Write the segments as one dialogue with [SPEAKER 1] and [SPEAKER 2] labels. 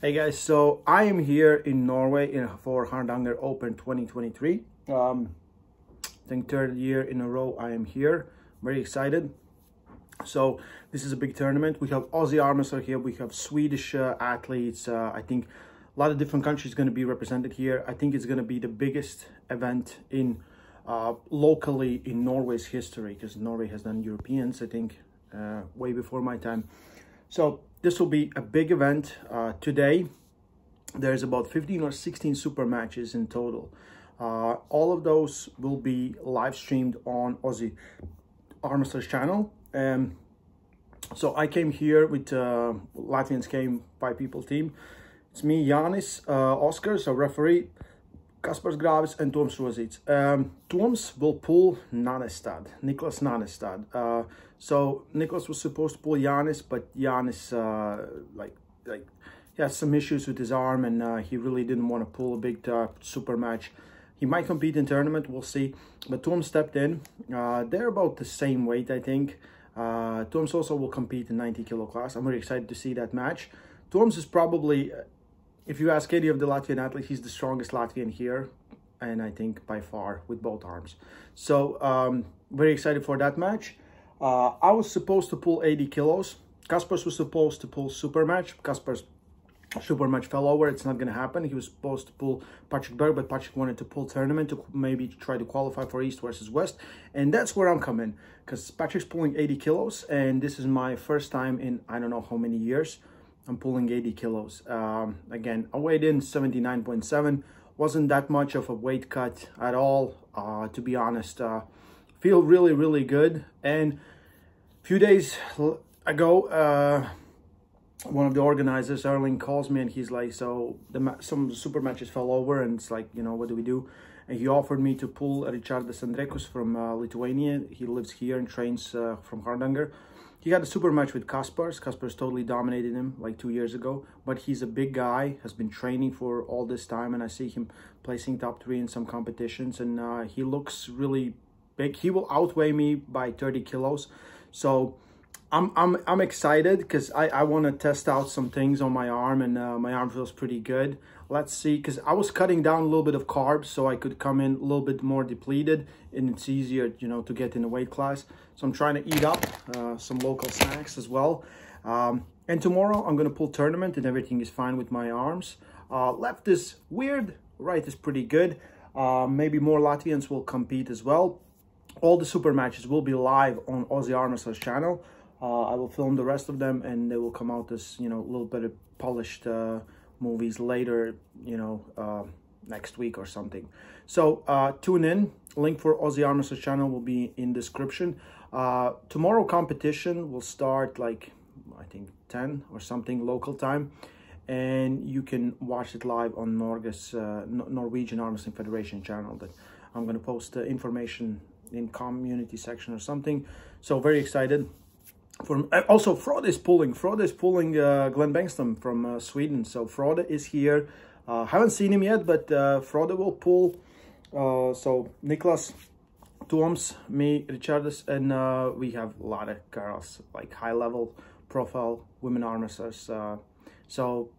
[SPEAKER 1] Hey guys, so I am here in Norway in, for Hardanger Open 2023. Um, I think third year in a row I am here. Very excited. So this is a big tournament. We have Aussie armors are here. We have Swedish uh, athletes. Uh, I think a lot of different countries going to be represented here. I think it's going to be the biggest event in uh, locally in Norway's history because Norway has done Europeans, I think, uh, way before my time. So this will be a big event uh, today. There's about 15 or 16 super matches in total. Uh, all of those will be live streamed on Aussie Armwrestler's channel. Um, so I came here with uh, Latvians came by people team. It's me, Yanis, uh, Oscar, so referee, Kaspars Gravis and Toms Rozic. Um, Toms will pull Nanestad, Nicholas Nanestad. Uh, so Nicholas was supposed to pull Yanis, but Yanis, uh, like, like, he has some issues with his arm and uh, he really didn't want to pull a big uh, super match. He might compete in tournament, we'll see. But Tom stepped in. Uh, they're about the same weight, I think. Uh, Toms also will compete in 90 kilo class. I'm very excited to see that match. Toms is probably if you ask any of the Latvian athletes, he's the strongest Latvian here, and I think by far with both arms. So um, very excited for that match. Uh, I was supposed to pull 80 kilos. Kaspars was supposed to pull super match. Kaspars super match fell over. It's not going to happen. He was supposed to pull Patrick Berg, but Patrick wanted to pull tournament to maybe try to qualify for East versus West. And that's where I'm coming because Patrick's pulling 80 kilos, and this is my first time in I don't know how many years I'm pulling 80 kilos. Um, again, I weighed in 79.7. Wasn't that much of a weight cut at all, uh, to be honest. Uh, feel really, really good. And a few days ago, uh, one of the organizers, Erling, calls me and he's like, so the some super matches fell over and it's like, you know, what do we do? And he offered me to pull Richardas Andrekus from uh, Lithuania. He lives here and trains uh, from Hardanger. He had a super match with Kaspars. Kaspars totally dominated him like two years ago. But he's a big guy, has been training for all this time, and I see him placing top three in some competitions, and uh, he looks really big. He will outweigh me by 30 kilos. So I'm I'm I'm excited because I I want to test out some things on my arm, and uh, my arm feels pretty good. Let's see, because I was cutting down a little bit of carbs so I could come in a little bit more depleted, and it's easier, you know, to get in the weight class. So I'm trying to eat up uh, some local snacks as well. Um, and tomorrow I'm gonna pull tournament, and everything is fine with my arms. Uh, left is weird, right is pretty good. Uh, maybe more Latvians will compete as well. All the super matches will be live on Aussie Armwrestler's channel. Uh, I will film the rest of them and they will come out as, you know, a little bit of polished uh, movies later, you know, uh, next week or something. So uh, tune in. Link for Aussie Armwrestler's channel will be in description. Uh, tomorrow competition will start like, I think 10 or something local time. And you can watch it live on Norges, uh, Norwegian Arm Wrestling Federation channel that I'm going to post information in community section or something. So very excited. From uh, also Frode is pulling. Frode is pulling uh, Glenn Bengtsson from uh, Sweden. So Frode is here. Uh, haven't seen him yet, but uh, Frode will pull. Uh, so Niklas, Toms, me, Richardas, and uh, we have a lot of girls like high level profile women armisters. Uh, so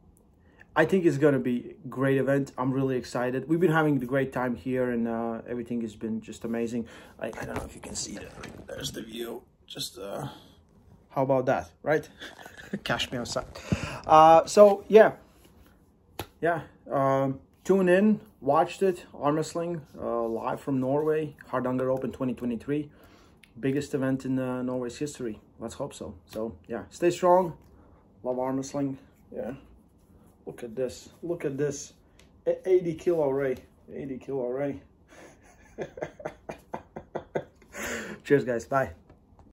[SPEAKER 1] I think it's gonna be a great event. I'm really excited. We've been having a great time here, and uh, everything has been just amazing. I, I don't know if you can see that. There's the view. Just. Uh, how about that, right? Cash me outside. Uh, so yeah, yeah. Um, tune in, watched it. Arm wrestling uh, live from Norway, Hardanger Open 2023, biggest event in uh, Norway's history. Let's hope so. So yeah, stay strong. Love arm wrestling. Yeah. Look at this. Look at this. 80 kilo Ray. 80 kilo Ray. Cheers, guys. Bye.